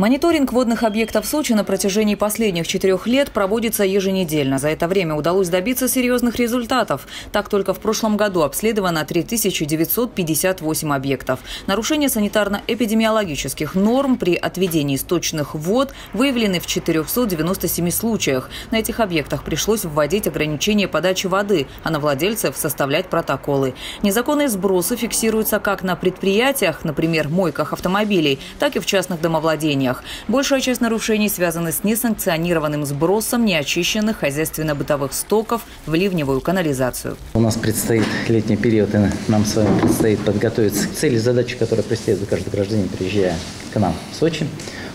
Мониторинг водных объектов Сочи на протяжении последних четырех лет проводится еженедельно. За это время удалось добиться серьезных результатов. Так, только в прошлом году обследовано 3958 объектов. Нарушения санитарно-эпидемиологических норм при отведении сточных вод выявлены в 497 случаях. На этих объектах пришлось вводить ограничения подачи воды, а на владельцев составлять протоколы. Незаконные сбросы фиксируются как на предприятиях, например, мойках автомобилей, так и в частных домовладениях нарушениях. Большая часть нарушений связана с несанкционированным сбросом неочищенных хозяйственно-бытовых стоков в ливневую канализацию. У нас предстоит летний период, и нам с вами предстоит подготовиться к цели задачи, которая преследует каждый гражданин, приезжая к нам в Сочи.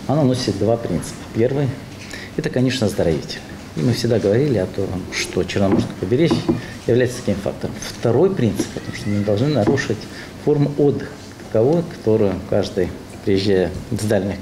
Она носит два принципа. Первый – это, конечно, оздоровитель. И мы всегда говорили о том, что Черноморское побережье является таким фактором. Второй принцип, потому что мы должны нарушить форму отдыха таковой, которую каждый, приезжая с дальних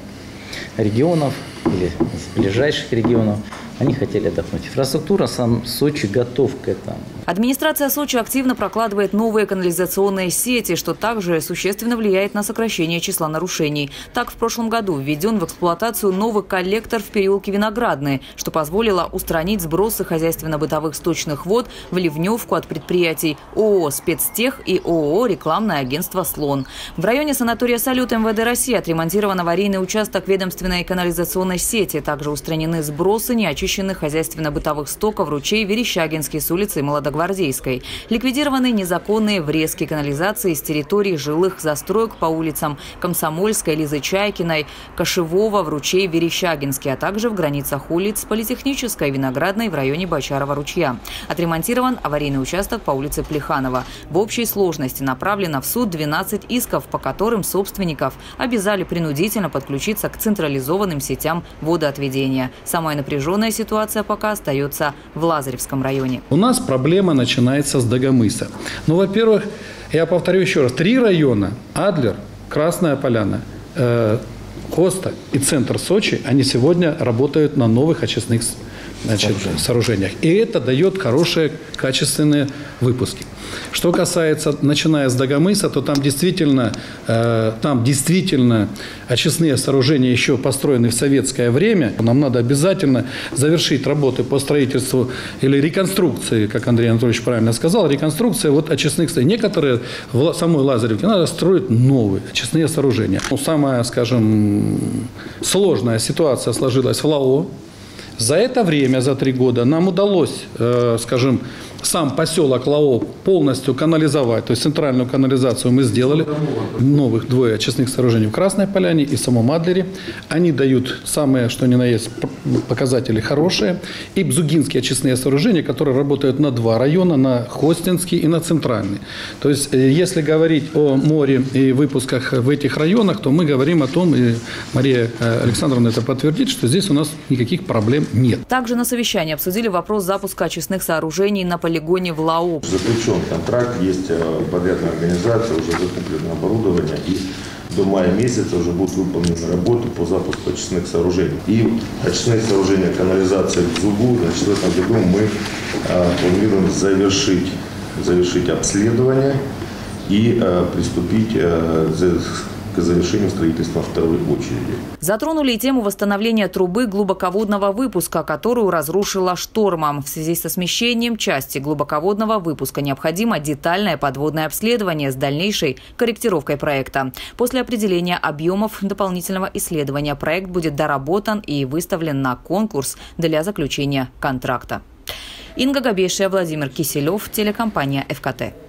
регионов или ближайших регионов, они хотели отдохнуть. Инфраструктура сам Сочи готов к этому. Администрация Сочи активно прокладывает новые канализационные сети, что также существенно влияет на сокращение числа нарушений. Так, в прошлом году введен в эксплуатацию новый коллектор в переулке Виноградные, что позволило устранить сбросы хозяйственно-бытовых сточных вод в ливневку от предприятий ООО «Спецтех» и ООО «Рекламное агентство «Слон». В районе санатория «Салют» МВД России отремонтирован аварийный участок ведомственной канализационной сети. Также устранены сбросы неочищенных хозяйственно-бытовых стоков ручей Верещагинский с улицы Молодогородской Гвардейской. Ликвидированы незаконные врезки канализации с территории жилых застроек по улицам Комсомольской, Лизы Чайкиной, Кошевого в ручей Верещагинский, а также в границах улиц Политехнической, Виноградной в районе Бочарова ручья. Отремонтирован аварийный участок по улице Плеханова. В общей сложности направлено в суд 12 исков, по которым собственников обязали принудительно подключиться к централизованным сетям водоотведения. Самая напряженная ситуация пока остается в Лазаревском районе. У нас проблема проблема начинается с Дагомыса. Ну, во-первых, я повторю еще раз, три района, Адлер, Красная Поляна, э, Коста и центр Сочи, они сегодня работают на новых очистных значит, сооружениях. И это дает хорошие качественные выпуски. Что касается, начиная с Дагомыса, то там действительно, э, там действительно очистные сооружения еще построены в советское время. Нам надо обязательно завершить работы по строительству или реконструкции, как Андрей Анатольевич правильно сказал, реконструкция вот очистных сооружений. Некоторые в самой Лазаревке надо строить новые очистные сооружения. Ну, самая, скажем, сложная ситуация сложилась в ЛАО. За это время, за три года, нам удалось, э, скажем, сам поселок Лао полностью канализовать, то есть центральную канализацию мы сделали. Новых двое очистных сооружений в Красной Поляне и в самом Адлере. Они дают самые, что ни на есть, показатели хорошие. И бзугинские очистные сооружения, которые работают на два района, на Хостинский и на Центральный. То есть, э, если говорить о море и выпусках в этих районах, то мы говорим о том, и Мария э, Александровна это подтвердит, что здесь у нас никаких проблем нет. Также на совещании обсудили вопрос запуска очистных сооружений на полигоне полигоне в Лао. Заключен контракт, есть э, подрядная организация, уже закуплено оборудование и до мая месяца уже будут выполнены работы по запуску очистных сооружений. И очистные сооружения канализации в Зубу, значит, в этом году мы э, планируем завершить, завершить обследование и э, приступить э, к завершению строительства второй очереди. Затронули и тему восстановления трубы глубоководного выпуска, которую разрушила штормом. В связи со смещением части глубоководного выпуска необходимо детальное подводное обследование с дальнейшей корректировкой проекта. После определения объемов дополнительного исследования проект будет доработан и выставлен на конкурс для заключения контракта. Инга Габейшая, Владимир Киселев, телекомпания «ФКТ».